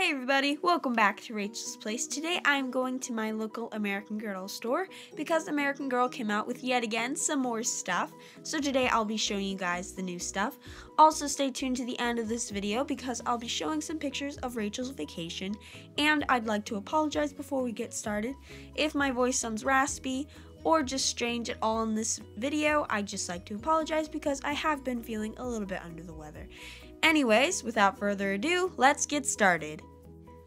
Hey everybody, welcome back to Rachel's Place. Today I'm going to my local American Girl store because American Girl came out with yet again some more stuff. So today I'll be showing you guys the new stuff. Also stay tuned to the end of this video because I'll be showing some pictures of Rachel's vacation and I'd like to apologize before we get started. If my voice sounds raspy or just strange at all in this video, I'd just like to apologize because I have been feeling a little bit under the weather. Anyways, without further ado, let's get started.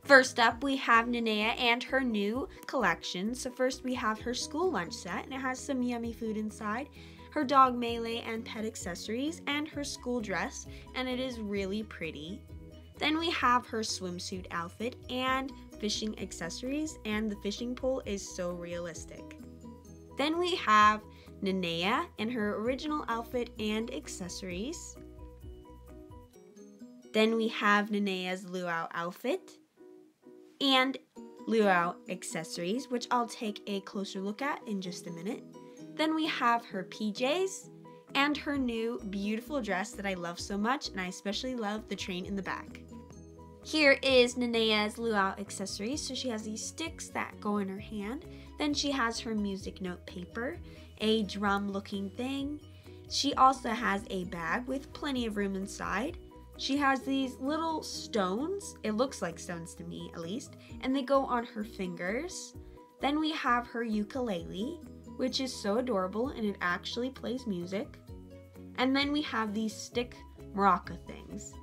First up, we have Nanea and her new collection. So first we have her school lunch set, and it has some yummy food inside, her dog Mele and pet accessories, and her school dress, and it is really pretty. Then we have her swimsuit outfit and fishing accessories, and the fishing pole is so realistic. Then we have Nanea in her original outfit and accessories. Then we have Nanea's luau outfit and luau accessories, which I'll take a closer look at in just a minute. Then we have her PJs and her new beautiful dress that I love so much, and I especially love the train in the back. Here is Nanea's luau accessories. So she has these sticks that go in her hand. Then she has her music note paper, a drum looking thing. She also has a bag with plenty of room inside. She has these little stones. It looks like stones to me, at least. And they go on her fingers. Then we have her ukulele, which is so adorable and it actually plays music. And then we have these stick maraca things.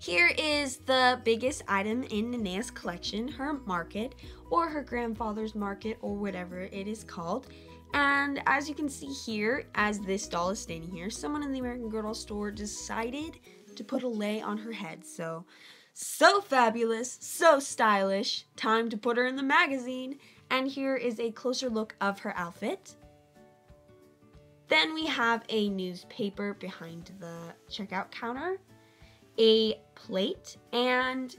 Here is the biggest item in Nanea's collection, her market, or her grandfather's market, or whatever it is called. And as you can see here, as this doll is standing here, someone in the American Girl store decided to put a lei on her head. So, so fabulous, so stylish. Time to put her in the magazine. And here is a closer look of her outfit. Then we have a newspaper behind the checkout counter, a plate, and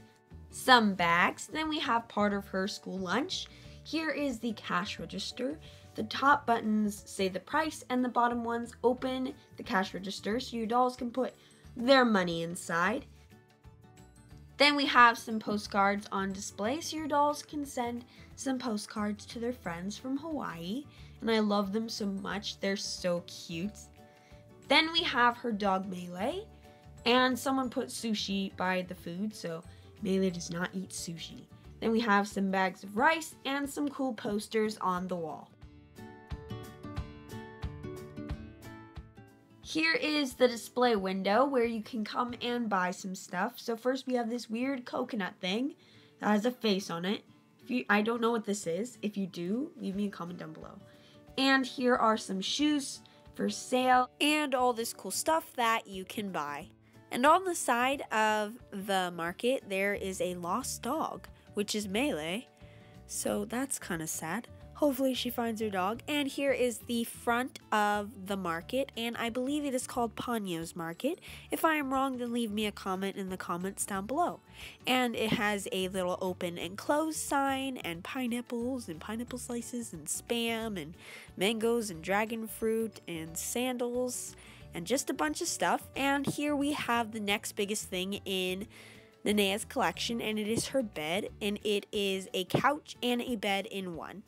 some bags. Then we have part of her school lunch. Here is the cash register. The top buttons say the price, and the bottom ones open the cash register so your dolls can put their money inside. Then we have some postcards on display so your dolls can send some postcards to their friends from Hawaii. And I love them so much, they're so cute. Then we have her dog Mele, and someone put sushi by the food, so Mele does not eat sushi. Then we have some bags of rice and some cool posters on the wall. Here is the display window where you can come and buy some stuff. So first we have this weird coconut thing that has a face on it. If you, I don't know what this is. If you do, leave me a comment down below. And here are some shoes for sale and all this cool stuff that you can buy. And on the side of the market, there is a lost dog, which is Mele. So that's kind of sad. Hopefully she finds her dog. And here is the front of the market, and I believe it is called Ponyo's Market. If I am wrong, then leave me a comment in the comments down below. And it has a little open and close sign, and pineapples, and pineapple slices, and spam, and mangoes, and dragon fruit, and sandals, and just a bunch of stuff. And here we have the next biggest thing in Nanea's collection, and it is her bed, and it is a couch and a bed in one.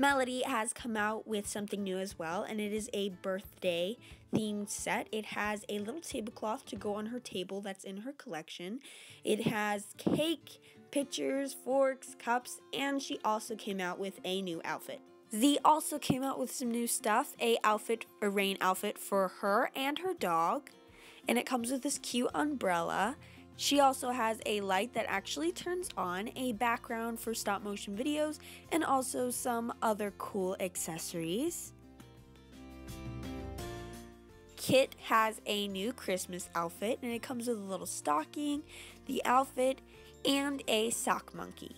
Melody has come out with something new as well, and it is a birthday themed set. It has a little tablecloth to go on her table that's in her collection. It has cake, pitchers, forks, cups, and she also came out with a new outfit. Z also came out with some new stuff, a outfit, a rain outfit for her and her dog, and it comes with this cute umbrella she also has a light that actually turns on, a background for stop motion videos, and also some other cool accessories. Kit has a new Christmas outfit and it comes with a little stocking, the outfit, and a sock monkey.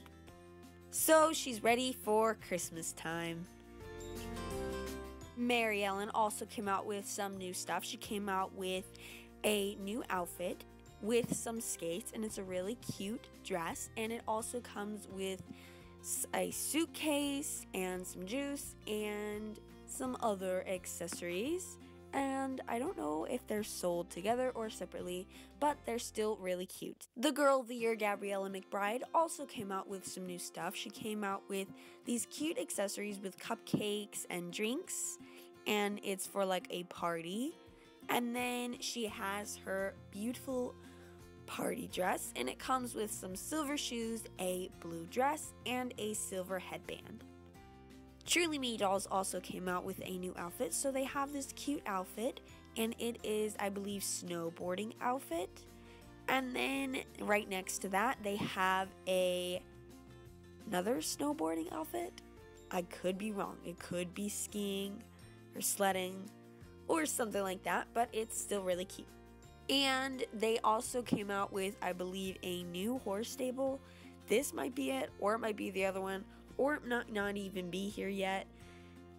So she's ready for Christmas time. Maryellen also came out with some new stuff. She came out with a new outfit with some skates and it's a really cute dress and it also comes with a suitcase and some juice and some other accessories and I don't know if they're sold together or separately, but they're still really cute. The Girl of the Year, Gabriela McBride, also came out with some new stuff. She came out with these cute accessories with cupcakes and drinks, and it's for like a party. And then she has her beautiful party dress, and it comes with some silver shoes, a blue dress, and a silver headband. Truly Me Dolls also came out with a new outfit, so they have this cute outfit, and it is, I believe, snowboarding outfit. And then right next to that, they have a another snowboarding outfit. I could be wrong. It could be skiing or sledding or something like that, but it's still really cute. And they also came out with, I believe, a new horse stable. This might be it, or it might be the other one, or it not, not even be here yet.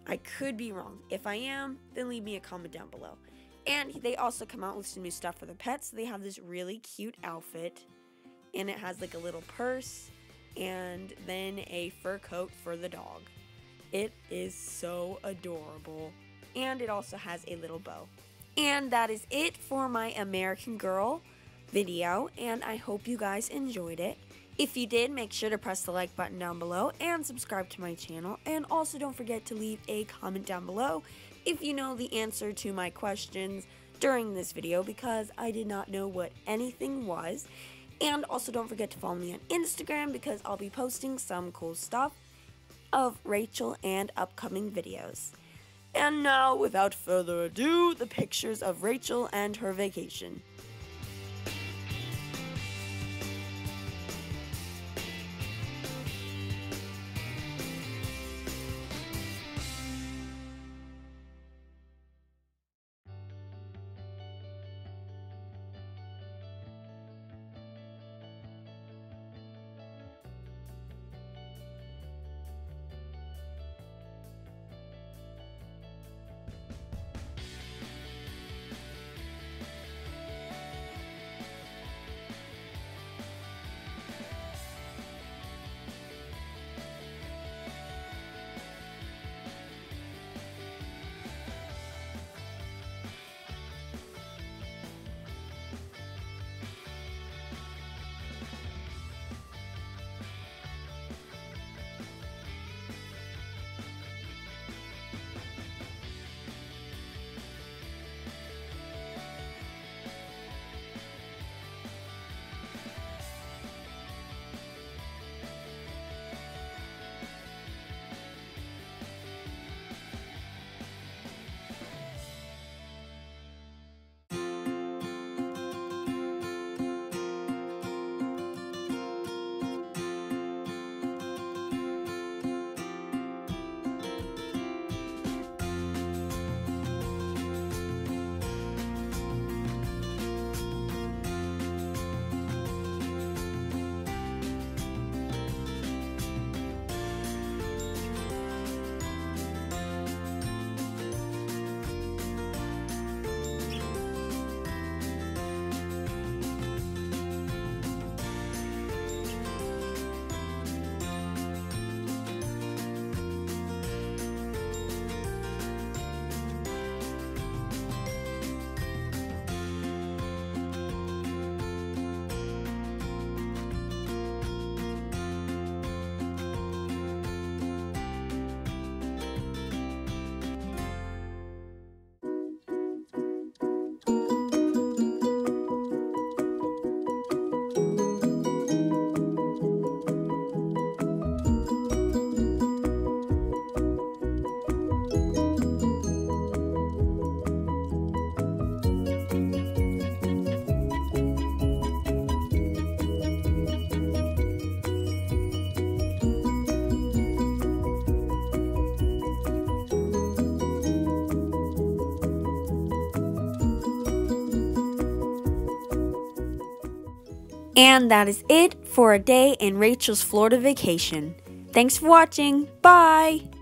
I could be wrong. If I am, then leave me a comment down below. And they also come out with some new stuff for the pets. They have this really cute outfit, and it has like a little purse and then a fur coat for the dog. It is so adorable. And it also has a little bow. And that is it for my American Girl video, and I hope you guys enjoyed it. If you did, make sure to press the like button down below and subscribe to my channel. And also don't forget to leave a comment down below if you know the answer to my questions during this video because I did not know what anything was. And also don't forget to follow me on Instagram because I'll be posting some cool stuff of Rachel and upcoming videos. And now, without further ado, the pictures of Rachel and her vacation. And that is it for a day in Rachel's Florida vacation. Thanks for watching. Bye!